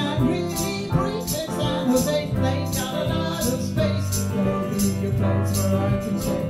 I'm greasy, breach in San Jose. They got a lot of space. That'll be a place where I can say,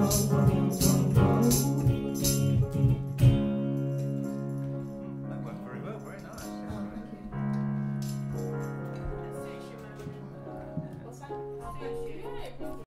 Thank you.